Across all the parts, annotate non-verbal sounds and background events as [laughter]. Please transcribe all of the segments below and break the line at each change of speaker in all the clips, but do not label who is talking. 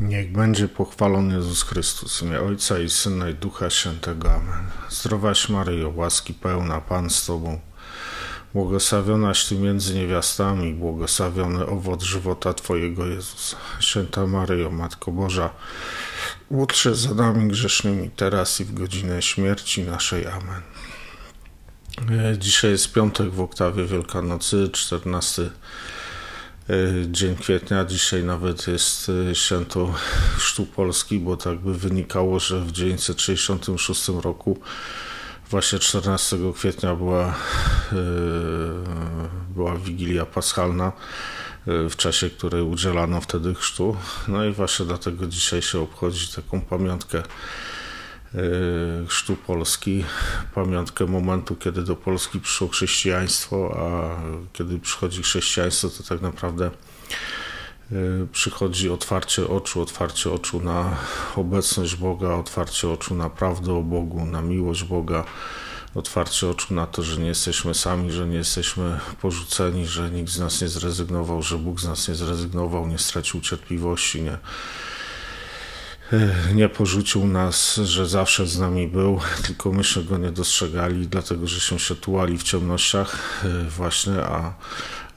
Niech będzie pochwalony Jezus Chrystus, imię Ojca i Syna i Ducha Świętego. Amen. Zdrowaś Maryjo, łaski pełna, Pan z Tobą. Błogosławionaś Ty między niewiastami, błogosławiony owoc żywota Twojego Jezus. Święta Maryjo, Matko Boża, módl się za nami grzesznymi, teraz i w godzinę śmierci naszej. Amen. E, dzisiaj jest piątek w oktawie Wielkanocy, 14 E, dzień kwietnia. Dzisiaj nawet jest e, święto Chrztu Polski, bo tak by wynikało, że w 1966 roku właśnie 14 kwietnia była, e, była Wigilia Paschalna, w czasie której udzielano wtedy chrztu. No i właśnie dlatego dzisiaj się obchodzi taką pamiątkę E, chrztu Polski, pamiątkę momentu, kiedy do Polski przyszło chrześcijaństwo, a kiedy przychodzi chrześcijaństwo, to tak naprawdę e, przychodzi otwarcie oczu, otwarcie oczu na obecność Boga, otwarcie oczu na prawdę o Bogu, na miłość Boga, otwarcie oczu na to, że nie jesteśmy sami, że nie jesteśmy porzuceni, że nikt z nas nie zrezygnował, że Bóg z nas nie zrezygnował, nie stracił cierpliwości, nie nie porzucił nas, że zawsze z nami był, tylko myśmy go nie dostrzegali, dlatego żeśmy się tułali w ciemnościach właśnie, a,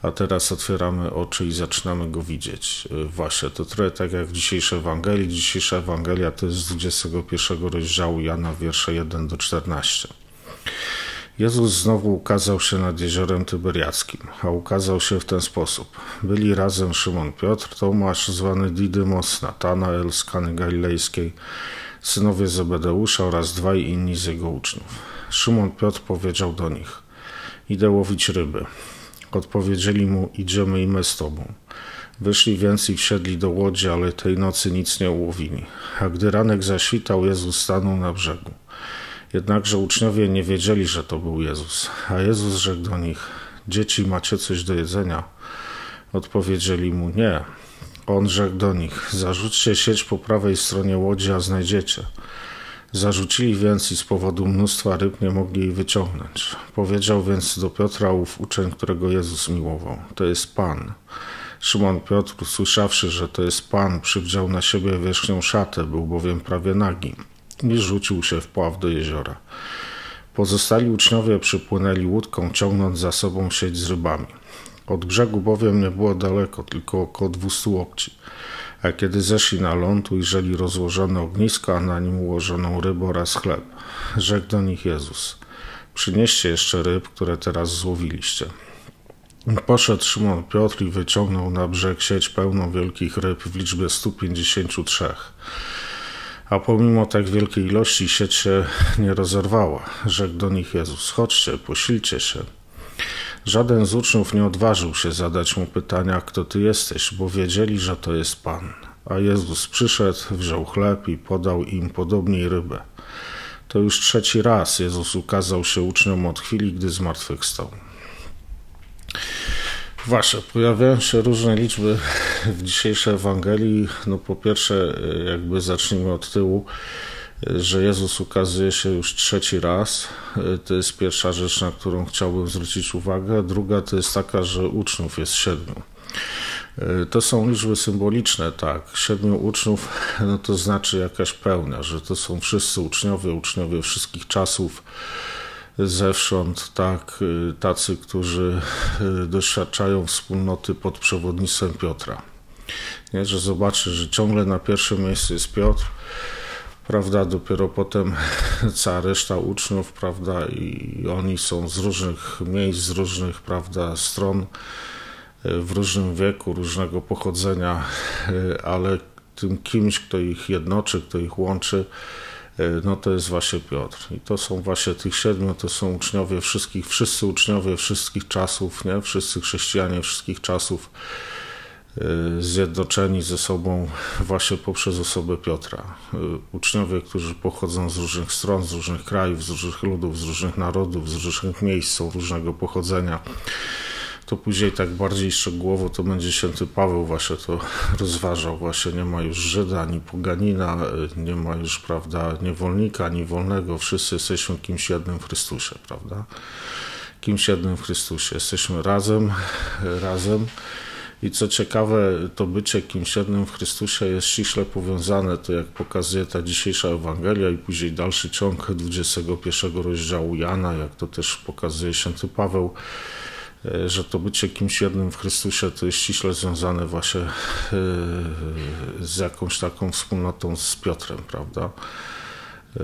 a teraz otwieramy oczy i zaczynamy go widzieć. Właśnie, to trochę tak jak w dzisiejszej Ewangelii. Dzisiejsza Ewangelia to jest z 21 rozdziału Jana, wiersze 1 do 14. Jezus znowu ukazał się nad jeziorem Tyberiackim, a ukazał się w ten sposób. Byli razem Szymon Piotr, Tomasz zwany Didymos, Natanael z Kany Galilejskiej, synowie Zebedeusza oraz dwaj inni z jego uczniów. Szymon Piotr powiedział do nich, idę łowić ryby. Odpowiedzieli mu, idziemy i my z tobą. Wyszli więc i wsiedli do łodzi, ale tej nocy nic nie ułowili. A gdy ranek zaświtał, Jezus stanął na brzegu. Jednakże uczniowie nie wiedzieli, że to był Jezus. A Jezus rzekł do nich: Dzieci, macie coś do jedzenia? Odpowiedzieli mu: Nie. On rzekł do nich: Zarzućcie sieć po prawej stronie łodzi, a znajdziecie. Zarzucili więc i z powodu mnóstwa ryb nie mogli jej wyciągnąć. Powiedział więc do Piotra ów uczeń, którego Jezus miłował: To jest Pan. Szymon Piotr, usłyszawszy, że to jest Pan, przywdział na siebie wierzchnią szatę, był bowiem prawie nagi i rzucił się w pław do jeziora. Pozostali uczniowie przypłynęli łódką, ciągnąc za sobą sieć z rybami. Od brzegu bowiem nie było daleko, tylko około dwustu łokci. A kiedy zeszli na ląd, ujrzeli rozłożone ognisko, a na nim ułożoną rybę oraz chleb. Rzekł do nich Jezus: Przynieście jeszcze ryb, które teraz złowiliście. Poszedł Szymon Piotr i wyciągnął na brzeg sieć pełną wielkich ryb w liczbie 153 a pomimo tak wielkiej ilości się nie rozerwała. Rzekł do nich Jezus: Chodźcie, posilcie się. Żaden z uczniów nie odważył się zadać mu pytania, kto ty jesteś, bo wiedzieli, że to jest Pan. A Jezus przyszedł, wziął chleb i podał im podobnie rybę. To już trzeci raz Jezus ukazał się uczniom od chwili, gdy zmartwychwstał. Wasze, pojawiają się różne liczby w dzisiejszej Ewangelii. No po pierwsze, jakby zacznijmy od tyłu, że Jezus ukazuje się już trzeci raz. To jest pierwsza rzecz, na którą chciałbym zwrócić uwagę. Druga to jest taka, że uczniów jest siedmiu. To są liczby symboliczne, tak. Siedmiu uczniów, [laughs] no to znaczy jakaś pełnia, że to są wszyscy uczniowie, uczniowie wszystkich czasów zewsząd, tak, tacy, którzy doświadczają wspólnoty pod przewodnictwem Piotra. Nie, że zobaczy, że ciągle na pierwszym miejscu jest Piotr, prawda, dopiero potem [laughs] cała reszta uczniów, prawda, i oni są z różnych miejsc, z różnych, prawda, stron, w różnym wieku, różnego pochodzenia, [laughs] ale tym kimś, kto ich jednoczy, kto ich łączy, E, no to jest właśnie Piotr. I to są właśnie tych siedmiu, to są uczniowie wszystkich, wszyscy uczniowie wszystkich czasów, nie? wszyscy chrześcijanie wszystkich czasów zjednoczeni ze sobą właśnie poprzez osobę Piotra. E, uczniowie, którzy pochodzą z różnych stron, z różnych krajów, z różnych ludów, z różnych narodów, z różnych miejsc, są różnego pochodzenia to później tak bardziej szczegółowo to będzie święty Paweł właśnie to rozważał. Właśnie nie ma już Żyda, ani poganina, nie ma już, prawda, niewolnika, ani wolnego. Wszyscy jesteśmy kimś jednym w Chrystusie, prawda? Kimś jednym w Chrystusie. Jesteśmy razem, razem I co ciekawe, to bycie kimś jednym w Chrystusie jest ściśle powiązane, to jak pokazuje ta dzisiejsza Ewangelia i później dalszy ciąg 21 rozdziału Jana, jak to też pokazuje święty Paweł, e, że to bycie kimś jednym w Chrystusie to jest ściśle związane właśnie e, z jakąś taką wspólnotą z Piotrem, prawda?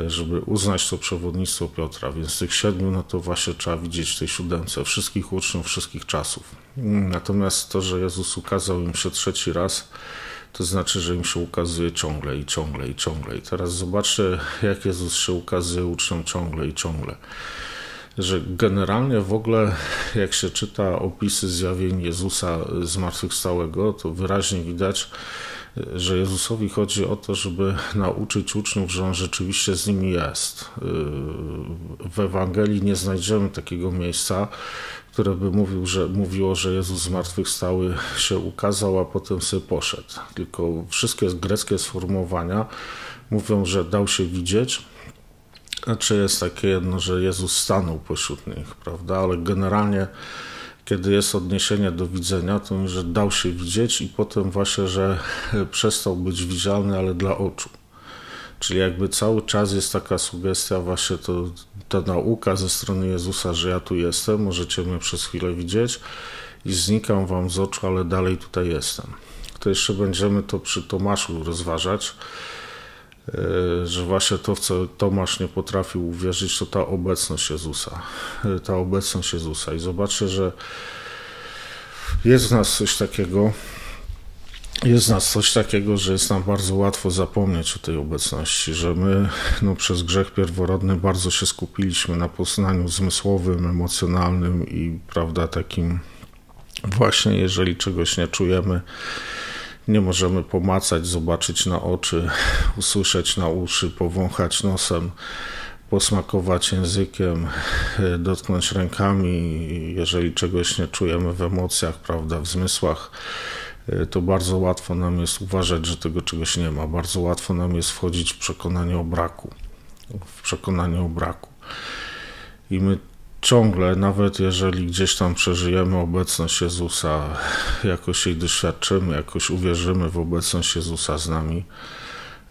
Żeby uznać to przewodnictwo Piotra. Więc tych siedmiu, no to właśnie trzeba widzieć w tej siódemce wszystkich uczniów wszystkich czasów. Natomiast to, że Jezus ukazał im się trzeci raz, to znaczy, że im się ukazuje ciągle i ciągle i ciągle. I teraz zobaczcie, jak Jezus się ukazuje uczniom ciągle i ciągle. Że generalnie w ogóle, jak się czyta opisy zjawień Jezusa zmartwychwstałego, to wyraźnie widać, że Jezusowi chodzi o to, żeby nauczyć uczniów, że On rzeczywiście z nimi jest. W Ewangelii nie znajdziemy takiego miejsca, które by mówił, że, mówiło, że Jezus zmartwychwstały się ukazał, a potem sobie poszedł. Tylko wszystkie greckie sformułowania mówią, że dał się widzieć, znaczy jest takie jedno, że Jezus stanął pośród nich, prawda? Ale generalnie kiedy jest odniesienie do widzenia, to że dał się widzieć i potem właśnie, że [laughs] przestał być widzialny, ale dla oczu. Czyli jakby cały czas jest taka sugestia, właśnie to, ta nauka ze strony Jezusa, że ja tu jestem, możecie mnie przez chwilę widzieć i znikam wam z oczu, ale dalej tutaj jestem. To jeszcze będziemy to przy Tomaszu rozważać, że właśnie to, w co Tomasz nie potrafił uwierzyć, to ta obecność Jezusa. E, ta obecność Jezusa. I zobaczcie, że jest w nas coś takiego, jest w nas coś takiego, że jest nam bardzo łatwo zapomnieć o tej obecności, że my no, przez grzech pierworodny bardzo się skupiliśmy na poznaniu zmysłowym, emocjonalnym i prawda, takim właśnie, jeżeli czegoś nie czujemy, nie możemy pomacać, zobaczyć na oczy, [laughs] usłyszeć na uszy, powąchać nosem, posmakować językiem, dotknąć rękami, jeżeli czegoś nie czujemy w emocjach, prawda, w zmysłach E, to bardzo łatwo nam jest uważać, że tego czegoś nie ma. Bardzo łatwo nam jest wchodzić w przekonanie o braku. W przekonanie o braku. I my ciągle, nawet jeżeli gdzieś tam przeżyjemy obecność Jezusa, jakoś jej doświadczymy, jakoś uwierzymy w obecność Jezusa z nami,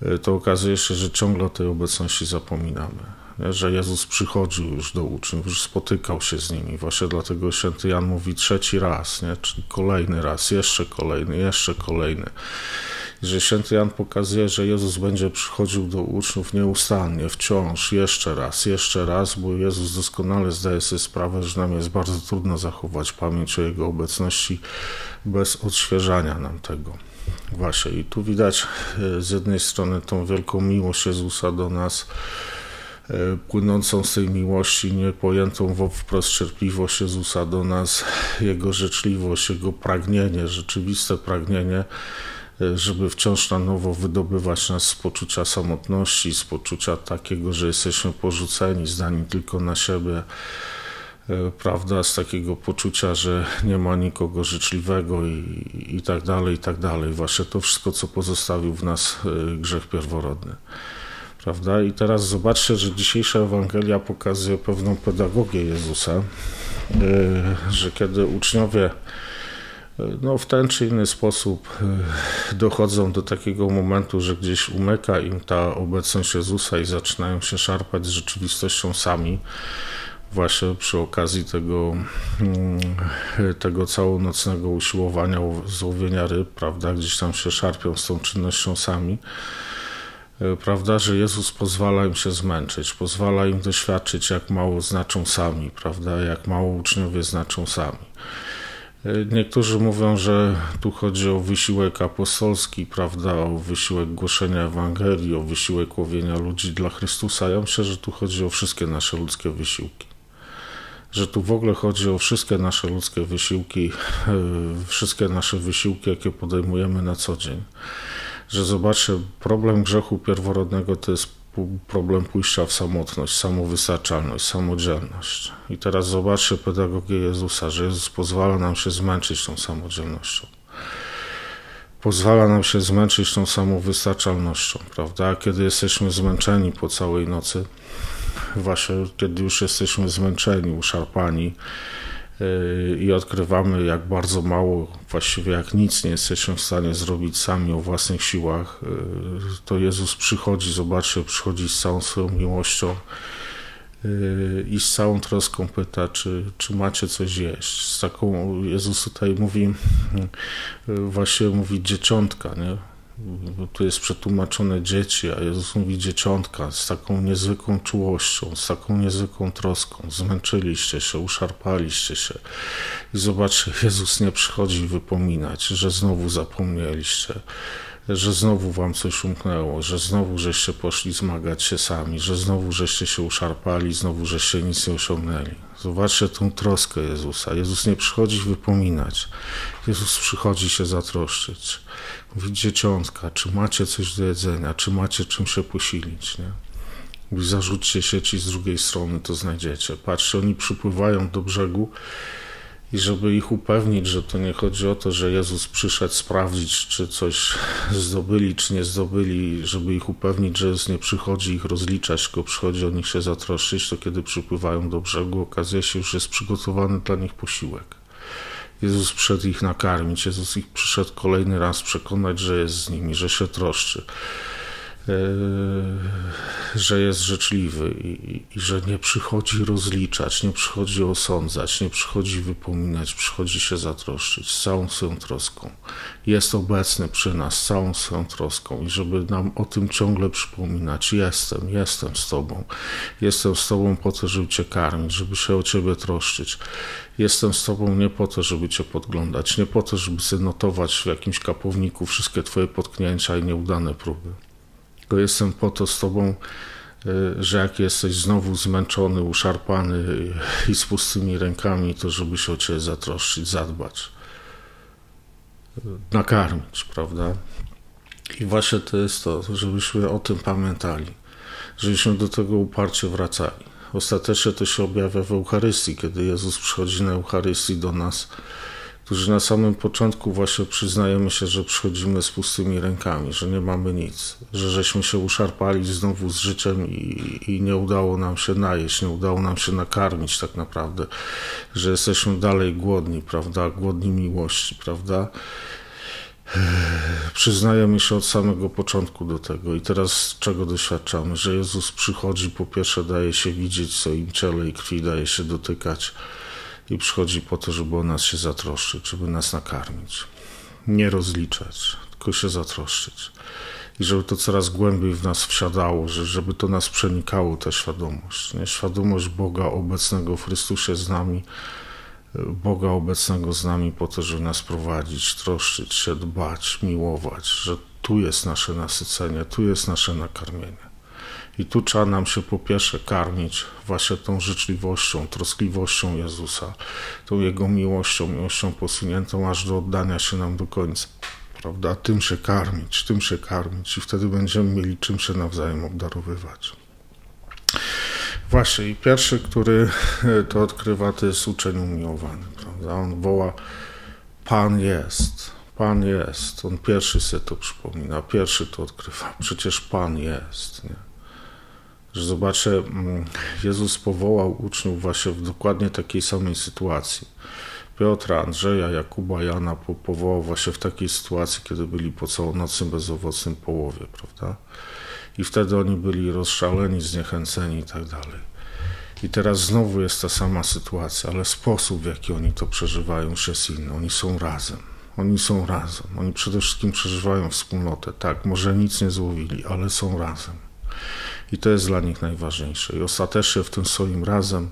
e, to okazuje się, że ciągle o tej obecności zapominamy że Jezus przychodził już do uczniów, już spotykał się z nimi. Właśnie dlatego święty Jan mówi trzeci raz, nie? czyli kolejny raz, jeszcze kolejny, jeszcze kolejny. Że święty Jan pokazuje, że Jezus będzie przychodził do uczniów nieustannie, wciąż, jeszcze raz, jeszcze raz, bo Jezus doskonale zdaje sobie sprawę, że nam jest bardzo trudno zachować pamięć o Jego obecności bez odświeżania nam tego. Właśnie, i tu widać e, z jednej strony tą wielką miłość Jezusa do nas, E, płynącą z tej miłości, niepojętą wprost cierpliwość Jezusa do nas, Jego życzliwość, Jego pragnienie, rzeczywiste pragnienie, żeby wciąż na nowo wydobywać nas z poczucia samotności, z poczucia takiego, że jesteśmy porzuceni, zdani tylko na siebie, e, prawda, z takiego poczucia, że nie ma nikogo życzliwego i, i tak dalej, i tak dalej. Właśnie to wszystko, co pozostawił w nas grzech pierworodny. Prawda? I teraz zobaczcie, że dzisiejsza Ewangelia pokazuje pewną pedagogię Jezusa, e, że kiedy uczniowie e, no, w ten czy inny sposób e, dochodzą do takiego momentu, że gdzieś umyka im ta obecność Jezusa i zaczynają się szarpać z rzeczywistością sami, właśnie przy okazji tego, mm, tego całonocnego usiłowania złowienia ryb, prawda, gdzieś tam się szarpią z tą czynnością sami, E, prawda, że Jezus pozwala im się zmęczyć, pozwala im doświadczyć, jak mało znaczą sami, prawda, jak mało uczniowie znaczą sami. E, niektórzy mówią, że tu chodzi o wysiłek apostolski, prawda, o wysiłek głoszenia Ewangelii, o wysiłek łowienia ludzi dla Chrystusa. Ja myślę, że tu chodzi o wszystkie nasze ludzkie wysiłki. Że tu w ogóle chodzi o wszystkie nasze ludzkie wysiłki, e, wszystkie nasze wysiłki, jakie podejmujemy na co dzień że zobaczcie, problem grzechu pierworodnego to jest problem pójścia w samotność, samowystarczalność, samodzielność. I teraz zobaczcie pedagogię Jezusa, że Jezus pozwala nam się zmęczyć tą samodzielnością. Pozwala nam się zmęczyć tą samowystarczalnością, prawda? Kiedy jesteśmy zmęczeni po całej nocy, właśnie kiedy już jesteśmy zmęczeni, uszarpani, i odkrywamy, jak bardzo mało, właściwie jak nic nie jesteśmy w stanie zrobić sami o własnych siłach, y, to Jezus przychodzi, zobaczcie, przychodzi z całą swoją miłością y, i z całą troską pyta, czy, czy macie coś jeść. Z taką, Jezus tutaj mówi, właśnie mówi dzieciątka, nie? Tu jest przetłumaczone dzieci, a Jezus mówi dzieciątka z taką niezwykłą czułością, z taką niezwykłą troską. Zmęczyliście się, uszarpaliście się. I zobaczcie, [laughs] Jezus nie przychodzi wypominać, że znowu zapomnieliście, że znowu wam coś umknęło, że znowu żeście poszli zmagać się sami, że znowu żeście się uszarpali, znowu żeście nic nie osiągnęli. Zobaczcie tą troskę Jezusa. Jezus nie przychodzi wypominać. Jezus przychodzi się zatroszczyć. Mówi, dzieciątka, czy macie coś do jedzenia, czy macie czym się posilić, nie? Mówi, zarzućcie sieci z drugiej strony, to znajdziecie. Patrzcie, oni przypływają do brzegu i żeby ich upewnić, że to nie chodzi o to, że Jezus przyszedł sprawdzić, czy coś zdobyli, czy nie zdobyli, żeby ich upewnić, że Jezus nie przychodzi ich rozliczać, tylko przychodzi o nich się zatroszczyć, to kiedy przypływają do brzegu, okazuje się, że jest przygotowany dla nich posiłek. Jezus przyszedł ich nakarmić, Jezus ich przyszedł kolejny raz przekonać, że jest z nimi, że się troszczy. E, że jest życzliwy i, i, że nie przychodzi rozliczać, nie przychodzi osądzać, nie przychodzi wypominać, przychodzi się zatroszczyć z całą swoją troską. Jest obecny przy nas z całą swoją troską i żeby nam o tym ciągle przypominać. Jestem, jestem z Tobą. Jestem z Tobą po to, żeby Cię karmić, żeby się o Ciebie troszczyć. Jestem z Tobą nie po to, żeby Cię podglądać, nie po to, żeby sobie notować w jakimś kapowniku wszystkie Twoje potknięcia i nieudane próby tylko jestem po to z Tobą, e, że jak jesteś znowu zmęczony, uszarpany i z pustymi rękami, to żeby się o Ciebie zatroszczyć, zadbać, nakarmić, prawda? I właśnie to jest to, żebyśmy o tym pamiętali, żebyśmy do tego uparcie wracali. Ostatecznie to się objawia w Eucharystii, kiedy Jezus przychodzi na Eucharystii do nas którzy na samym początku właśnie przyznajemy się, że przychodzimy z pustymi rękami, że nie mamy nic, że żeśmy się uszarpali znowu z życiem i, i nie udało nam się najeść, nie udało nam się nakarmić tak naprawdę, że jesteśmy dalej głodni, prawda, głodni miłości, prawda. Przyznajemy się od samego początku do tego i teraz czego doświadczamy? Że Jezus przychodzi, po pierwsze daje się widzieć w swoim ciele i krwi, daje się dotykać, i przychodzi po to, żeby o nas się zatroszczyć, żeby nas nakarmić. Nie rozliczać, tylko się zatroszczyć. I żeby to coraz głębiej w nas wsiadało, że, żeby to nas przenikało, ta świadomość. Nie? Świadomość Boga obecnego w Chrystusie z nami, Boga obecnego z nami po to, żeby nas prowadzić, troszczyć się, dbać, miłować, że tu jest nasze nasycenie, tu jest nasze nakarmienie. I tu trzeba nam się po pierwsze karmić właśnie tą życzliwością, troskliwością Jezusa, tą Jego miłością, miłością posuniętą aż do oddania się nam do końca. Prawda? Tym się karmić, tym się karmić i wtedy będziemy mieli czym się nawzajem obdarowywać. Właśnie i pierwszy, który to odkrywa, to jest uczeń umiłowany. Prawda? On woła Pan jest, Pan jest. On pierwszy sobie to przypomina, pierwszy to odkrywa. Przecież Pan jest. Nie? Że zobaczę, mm, Jezus powołał uczniów właśnie w dokładnie takiej samej sytuacji. Piotra, Andrzeja, Jakuba, Jana powołał właśnie w takiej sytuacji, kiedy byli po całonocnym bezowocnym połowie, prawda? I wtedy oni byli rozszaleni, zniechęceni i tak dalej. I teraz znowu jest ta sama sytuacja, ale sposób, w jaki oni to przeżywają, już jest inny. Oni są razem. Oni są razem. Oni przede wszystkim przeżywają wspólnotę. Tak, może nic nie złowili, ale są razem. I to jest dla nich najważniejsze. I ostatecznie w tym swoim razem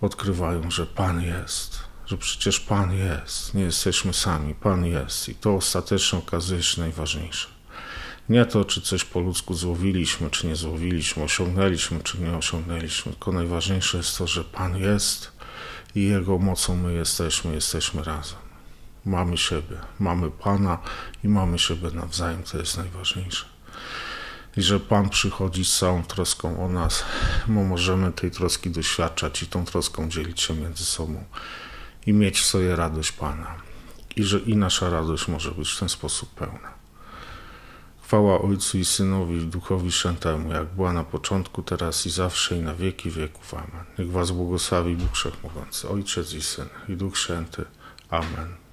odkrywają, że Pan jest, że przecież Pan jest, nie jesteśmy sami, Pan jest. I to ostatecznie okazuje się najważniejsze. Nie to, czy coś po ludzku złowiliśmy, czy nie złowiliśmy, osiągnęliśmy, czy nie osiągnęliśmy, tylko najważniejsze jest to, że Pan jest i Jego mocą my jesteśmy, jesteśmy razem. Mamy siebie, mamy Pana i mamy siebie nawzajem, to jest najważniejsze i że Pan przychodzi z całą troską o nas, bo możemy tej troski doświadczać i tą troską dzielić się między sobą i mieć w sobie radość Pana. I że i nasza radość może być w ten sposób pełna. Chwała Ojcu i Synowi i Duchowi Świętemu, jak była na początku, teraz i zawsze i na wieki wieków. Amen. Niech Was błogosławi Bóg Wszechmogący, Ojciec i Syn i Duch Święty. Amen.